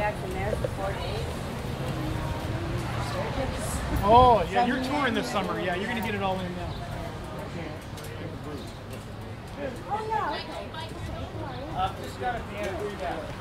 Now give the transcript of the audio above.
back from there for four days. Oh, yeah, you're touring this summer. Yeah, you're gonna get it all in now. Oh, yeah, okay. Uh, just got a piano.